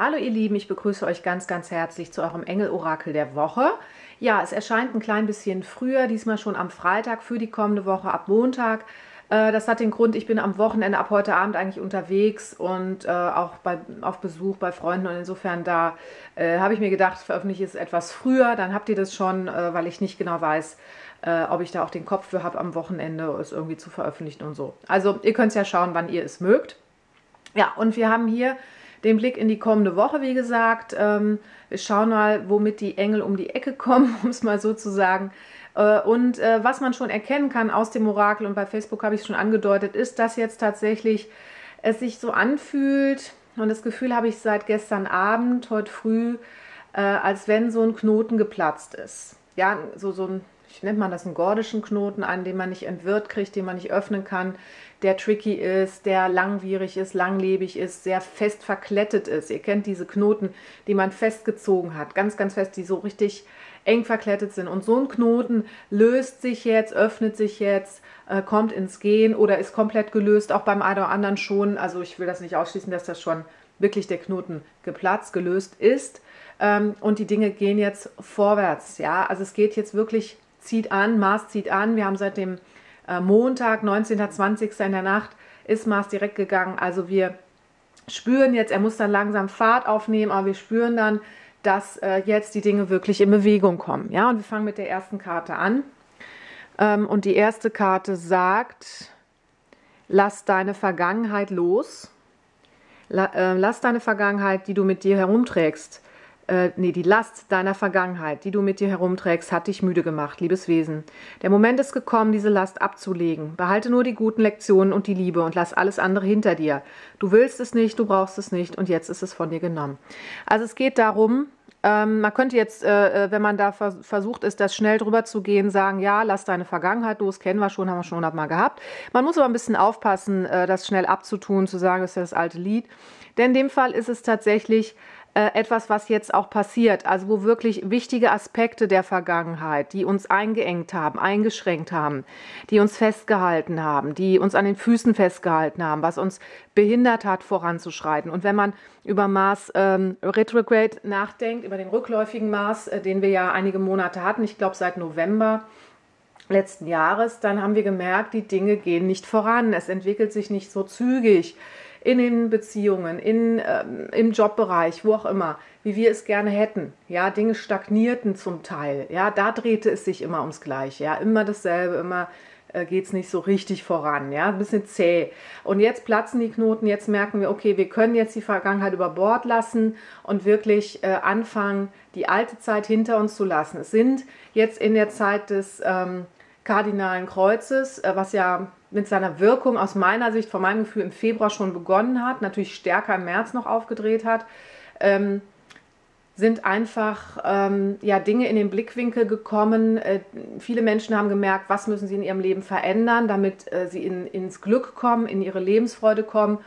Hallo ihr Lieben, ich begrüße euch ganz, ganz herzlich zu eurem Engel-Orakel der Woche. Ja, es erscheint ein klein bisschen früher, diesmal schon am Freitag für die kommende Woche ab Montag. Äh, das hat den Grund, ich bin am Wochenende ab heute Abend eigentlich unterwegs und äh, auch bei, auf Besuch bei Freunden und insofern da äh, habe ich mir gedacht, veröffentliche es etwas früher, dann habt ihr das schon, äh, weil ich nicht genau weiß, äh, ob ich da auch den Kopf für habe am Wochenende es irgendwie zu veröffentlichen und so. Also ihr könnt ja schauen, wann ihr es mögt. Ja, und wir haben hier den Blick in die kommende Woche, wie gesagt. Ähm, wir schauen mal, womit die Engel um die Ecke kommen, um es mal so zu sagen. Äh, und äh, was man schon erkennen kann aus dem Orakel, und bei Facebook habe ich es schon angedeutet, ist, dass jetzt tatsächlich es sich so anfühlt, und das Gefühl habe ich seit gestern Abend, heute früh, äh, als wenn so ein Knoten geplatzt ist. Ja, so, so ein ich nennt man das einen gordischen Knoten, einen, den man nicht entwirrt kriegt, den man nicht öffnen kann, der tricky ist, der langwierig ist, langlebig ist, sehr fest verklettet ist. Ihr kennt diese Knoten, die man festgezogen hat, ganz, ganz fest, die so richtig eng verklettet sind. Und so ein Knoten löst sich jetzt, öffnet sich jetzt, äh, kommt ins Gehen oder ist komplett gelöst, auch beim einen oder anderen schon. Also ich will das nicht ausschließen, dass das schon wirklich der Knoten geplatzt, gelöst ist. Ähm, und die Dinge gehen jetzt vorwärts. Ja, also es geht jetzt wirklich zieht an, Mars zieht an. Wir haben seit dem äh, Montag, 19. 20. in der Nacht, ist Mars direkt gegangen. Also wir spüren jetzt, er muss dann langsam Fahrt aufnehmen, aber wir spüren dann, dass äh, jetzt die Dinge wirklich in Bewegung kommen. Ja, und wir fangen mit der ersten Karte an. Ähm, und die erste Karte sagt, lass deine Vergangenheit los. Äh, lass deine Vergangenheit, die du mit dir herumträgst, äh, nee, die Last deiner Vergangenheit, die du mit dir herumträgst, hat dich müde gemacht, liebes Wesen. Der Moment ist gekommen, diese Last abzulegen. Behalte nur die guten Lektionen und die Liebe und lass alles andere hinter dir. Du willst es nicht, du brauchst es nicht und jetzt ist es von dir genommen. Also es geht darum, ähm, man könnte jetzt, äh, äh wenn man da vers versucht ist, das schnell drüber zu gehen, sagen, ja, lass deine Vergangenheit los, kennen wir schon, haben wir schon hundertmal gehabt. Man muss aber ein bisschen aufpassen, äh, das schnell abzutun, zu sagen, das ist ja das alte Lied. Denn in dem Fall ist es tatsächlich äh, etwas, was jetzt auch passiert, also wo wirklich wichtige Aspekte der Vergangenheit, die uns eingeengt haben, eingeschränkt haben, die uns festgehalten haben, die uns an den Füßen festgehalten haben, was uns behindert hat, voranzuschreiten. Und wenn man über Mars ähm, Retrograde nachdenkt, über den rückläufigen Mars, äh, den wir ja einige Monate hatten, ich glaube seit November, letzten Jahres, dann haben wir gemerkt, die Dinge gehen nicht voran. Es entwickelt sich nicht so zügig in den Beziehungen, in, ähm, im Jobbereich, wo auch immer, wie wir es gerne hätten. Ja, Dinge stagnierten zum Teil. Ja, da drehte es sich immer ums Gleiche. Ja, immer dasselbe, immer äh, geht es nicht so richtig voran. Ja, ein bisschen zäh. Und jetzt platzen die Knoten, jetzt merken wir, okay, wir können jetzt die Vergangenheit über Bord lassen und wirklich äh, anfangen, die alte Zeit hinter uns zu lassen. Es sind jetzt in der Zeit des ähm, Kardinalen Kreuzes, äh, was ja mit seiner Wirkung aus meiner Sicht, von meinem Gefühl im Februar schon begonnen hat, natürlich stärker im März noch aufgedreht hat, ähm, sind einfach ähm, ja, Dinge in den Blickwinkel gekommen. Äh, viele Menschen haben gemerkt, was müssen sie in ihrem Leben verändern, damit äh, sie in, ins Glück kommen, in ihre Lebensfreude kommen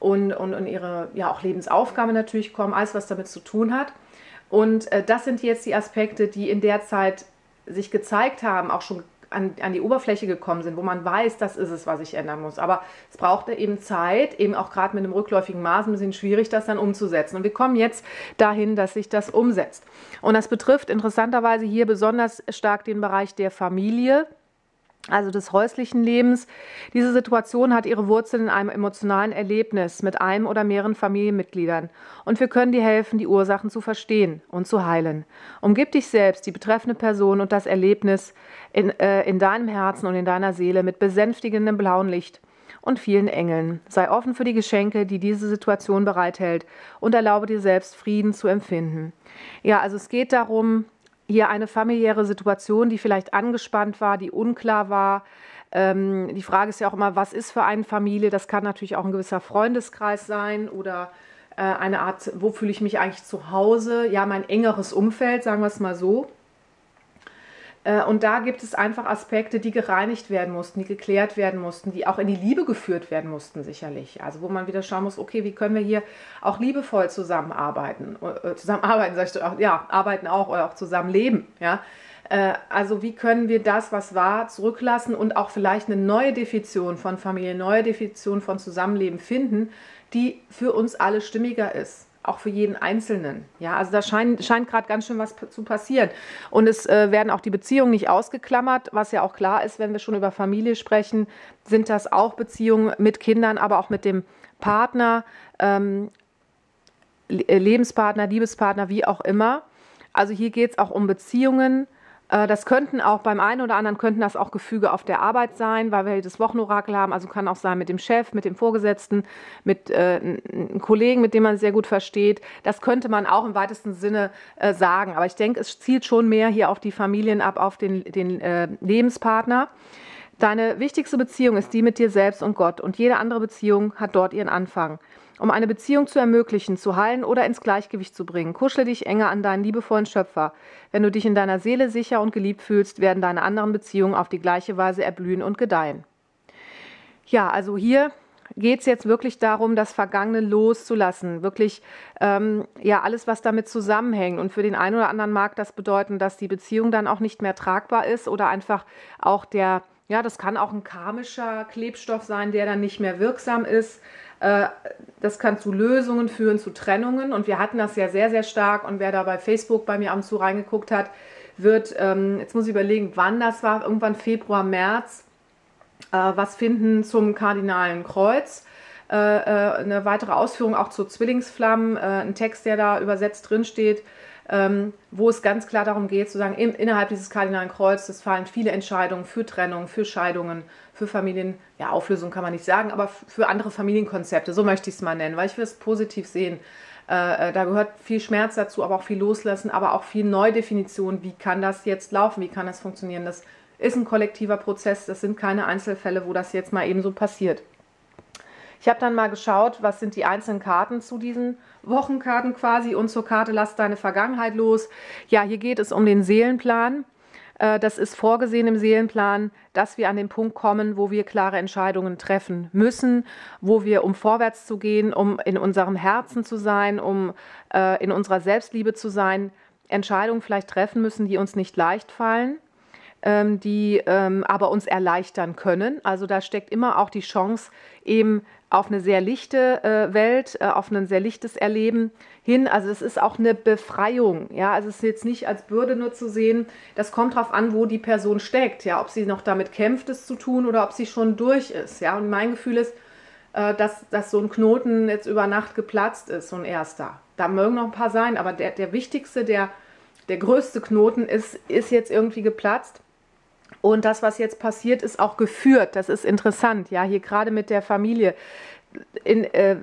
und, und in ihre ja, auch Lebensaufgabe natürlich kommen, alles, was damit zu tun hat. Und äh, das sind jetzt die Aspekte, die in der Zeit sich gezeigt haben, auch schon an, an die Oberfläche gekommen sind, wo man weiß, das ist es, was ich ändern muss. Aber es brauchte eben Zeit, eben auch gerade mit einem rückläufigen Maß ein bisschen schwierig, das dann umzusetzen. Und wir kommen jetzt dahin, dass sich das umsetzt. Und das betrifft interessanterweise hier besonders stark den Bereich der Familie, also des häuslichen Lebens. Diese Situation hat ihre Wurzeln in einem emotionalen Erlebnis mit einem oder mehreren Familienmitgliedern. Und wir können dir helfen, die Ursachen zu verstehen und zu heilen. Umgib dich selbst, die betreffende Person und das Erlebnis in, äh, in deinem Herzen und in deiner Seele mit besänftigendem blauen Licht und vielen Engeln. Sei offen für die Geschenke, die diese Situation bereithält und erlaube dir selbst Frieden zu empfinden. Ja, also es geht darum, hier eine familiäre Situation, die vielleicht angespannt war, die unklar war. Ähm, die Frage ist ja auch immer, was ist für eine Familie? Das kann natürlich auch ein gewisser Freundeskreis sein oder äh, eine Art, wo fühle ich mich eigentlich zu Hause? Ja, mein engeres Umfeld, sagen wir es mal so. Äh, und da gibt es einfach Aspekte, die gereinigt werden mussten, die geklärt werden mussten, die auch in die Liebe geführt werden mussten, sicherlich. Also wo man wieder schauen muss, okay, wie können wir hier auch liebevoll zusammenarbeiten? Äh, zusammenarbeiten, sagst du auch, ja, arbeiten auch oder auch zusammenleben, ja. Äh, also wie können wir das, was war, zurücklassen und auch vielleicht eine neue Definition von Familie, neue Definition von Zusammenleben finden, die für uns alle stimmiger ist auch für jeden Einzelnen. Ja, also da scheint, scheint gerade ganz schön was zu passieren. Und es äh, werden auch die Beziehungen nicht ausgeklammert, was ja auch klar ist, wenn wir schon über Familie sprechen, sind das auch Beziehungen mit Kindern, aber auch mit dem Partner, ähm, Lebenspartner, Liebespartner, wie auch immer. Also hier geht es auch um Beziehungen das könnten auch beim einen oder anderen könnten das auch Gefüge auf der Arbeit sein, weil wir das Wochenorakel haben. Also kann auch sein mit dem Chef, mit dem Vorgesetzten, mit äh, einem Kollegen, mit dem man sehr gut versteht. Das könnte man auch im weitesten Sinne äh, sagen. Aber ich denke, es zielt schon mehr hier auf die Familien ab, auf den, den äh, Lebenspartner. Deine wichtigste Beziehung ist die mit dir selbst und Gott. Und jede andere Beziehung hat dort ihren Anfang. Um eine Beziehung zu ermöglichen, zu heilen oder ins Gleichgewicht zu bringen, kuschle dich enger an deinen liebevollen Schöpfer. Wenn du dich in deiner Seele sicher und geliebt fühlst, werden deine anderen Beziehungen auf die gleiche Weise erblühen und gedeihen. Ja, also hier geht es jetzt wirklich darum, das Vergangene loszulassen. Wirklich, ähm, ja, alles, was damit zusammenhängt. Und für den einen oder anderen mag das bedeuten, dass die Beziehung dann auch nicht mehr tragbar ist oder einfach auch der, ja, das kann auch ein karmischer Klebstoff sein, der dann nicht mehr wirksam ist. Äh, das kann zu Lösungen führen, zu Trennungen. Und wir hatten das ja sehr, sehr stark. Und wer da bei Facebook bei mir und zu reingeguckt hat, wird, ähm, jetzt muss ich überlegen, wann das war, irgendwann Februar, März, äh, was finden zum Kardinalen Kreuz. Äh, eine weitere Ausführung auch zu Zwillingsflammen, ein Text, der da übersetzt drin steht, ähm, wo es ganz klar darum geht, zu sagen, innerhalb dieses Kardinalen Kreuzes fallen viele Entscheidungen für Trennung, für Scheidungen, für Familien, ja, Auflösung kann man nicht sagen, aber für andere Familienkonzepte, so möchte ich es mal nennen, weil ich will es positiv sehen. Äh, äh, da gehört viel Schmerz dazu, aber auch viel Loslassen, aber auch viel Neudefinition. Wie kann das jetzt laufen? Wie kann das funktionieren? Das ist ein kollektiver Prozess. Das sind keine Einzelfälle, wo das jetzt mal eben so passiert. Ich habe dann mal geschaut, was sind die einzelnen Karten zu diesen Wochenkarten quasi und zur Karte Lass deine Vergangenheit los. Ja, hier geht es um den Seelenplan. Äh, das ist vorgesehen im Seelenplan, dass wir an den Punkt kommen, wo wir klare Entscheidungen treffen müssen, wo wir, um vorwärts zu gehen, um in unserem Herzen zu sein, um äh, in unserer Selbstliebe zu sein, Entscheidungen vielleicht treffen müssen, die uns nicht leicht fallen, ähm, die ähm, aber uns erleichtern können. Also da steckt immer auch die Chance, eben auf eine sehr lichte äh, Welt, äh, auf ein sehr lichtes Erleben hin. Also es ist auch eine Befreiung. Ja, also es ist jetzt nicht als Bürde nur zu sehen. Das kommt darauf an, wo die Person steckt. Ja, ob sie noch damit kämpft, es zu tun oder ob sie schon durch ist. Ja, und mein Gefühl ist, äh, dass, dass so ein Knoten jetzt über Nacht geplatzt ist, so ein erster. Da mögen noch ein paar sein, aber der, der wichtigste, der, der größte Knoten ist, ist jetzt irgendwie geplatzt. Und das, was jetzt passiert, ist auch geführt. Das ist interessant, ja, hier gerade mit der Familie. In, äh,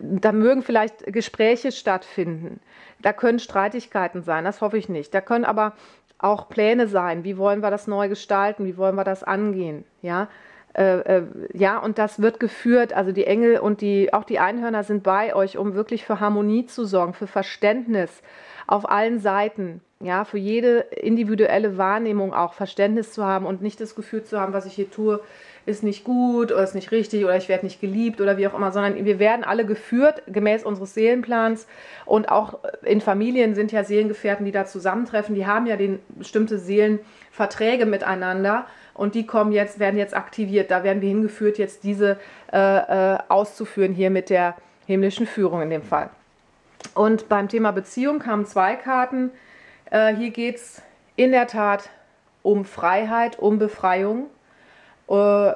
da mögen vielleicht Gespräche stattfinden. Da können Streitigkeiten sein, das hoffe ich nicht. Da können aber auch Pläne sein. Wie wollen wir das neu gestalten? Wie wollen wir das angehen? Ja, äh, äh, ja, und das wird geführt. Also die Engel und die, auch die Einhörner sind bei euch, um wirklich für Harmonie zu sorgen, für Verständnis auf allen Seiten ja, für jede individuelle Wahrnehmung auch Verständnis zu haben und nicht das Gefühl zu haben, was ich hier tue, ist nicht gut oder ist nicht richtig oder ich werde nicht geliebt oder wie auch immer, sondern wir werden alle geführt gemäß unseres Seelenplans und auch in Familien sind ja Seelengefährten, die da zusammentreffen, die haben ja den bestimmte Seelenverträge miteinander und die kommen jetzt, werden jetzt aktiviert. Da werden wir hingeführt, jetzt diese äh, äh, auszuführen hier mit der himmlischen Führung in dem Fall. Und beim Thema Beziehung kamen zwei Karten äh, hier geht es in der Tat um Freiheit, um Befreiung. Äh,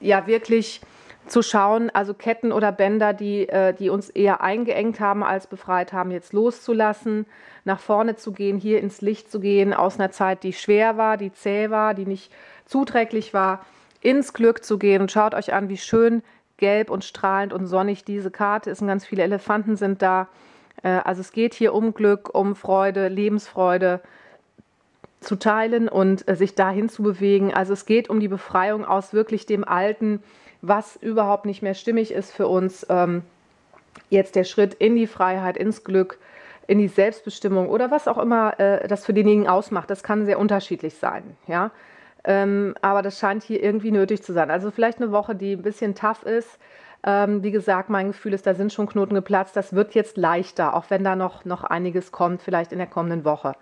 ja, wirklich zu schauen, also Ketten oder Bänder, die, äh, die uns eher eingeengt haben als befreit haben, jetzt loszulassen, nach vorne zu gehen, hier ins Licht zu gehen, aus einer Zeit, die schwer war, die zäh war, die nicht zuträglich war, ins Glück zu gehen. Und schaut euch an, wie schön gelb und strahlend und sonnig diese Karte ist und ganz viele Elefanten sind da. Äh, also es geht hier um Glück, um Freude, Lebensfreude zu teilen und äh, sich dahin zu bewegen. Also es geht um die Befreiung aus wirklich dem Alten, was überhaupt nicht mehr stimmig ist für uns. Ähm, jetzt der Schritt in die Freiheit, ins Glück, in die Selbstbestimmung oder was auch immer äh, das für denjenigen ausmacht. Das kann sehr unterschiedlich sein, ja. Ähm, aber das scheint hier irgendwie nötig zu sein. Also vielleicht eine Woche, die ein bisschen tough ist, ähm, wie gesagt, mein Gefühl ist, da sind schon Knoten geplatzt. Das wird jetzt leichter, auch wenn da noch, noch einiges kommt, vielleicht in der kommenden Woche.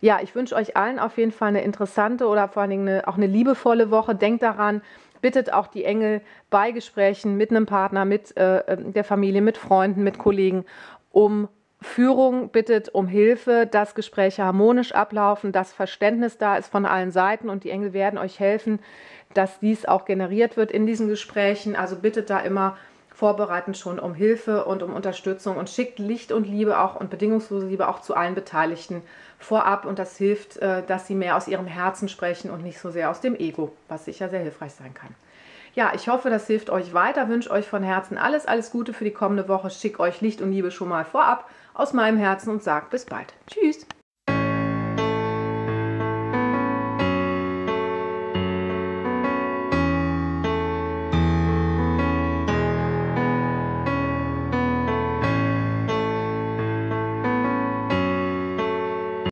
Ja, ich wünsche euch allen auf jeden Fall eine interessante oder vor allen Dingen eine, auch eine liebevolle Woche. Denkt daran, bittet auch die Engel bei Gesprächen mit einem Partner, mit äh, der Familie, mit Freunden, mit Kollegen um Führung, bittet um Hilfe, dass Gespräche harmonisch ablaufen, dass Verständnis da ist von allen Seiten und die Engel werden euch helfen, dass dies auch generiert wird in diesen Gesprächen. Also bittet da immer vorbereitend schon um Hilfe und um Unterstützung und schickt Licht und Liebe auch und bedingungslose Liebe auch zu allen Beteiligten vorab und das hilft, äh, dass sie mehr aus ihrem Herzen sprechen und nicht so sehr aus dem Ego, was sicher sehr hilfreich sein kann. Ja, ich hoffe, das hilft euch weiter, wünsche euch von Herzen alles, alles Gute für die kommende Woche, schicke euch Licht und Liebe schon mal vorab aus meinem Herzen und sage bis bald. Tschüss.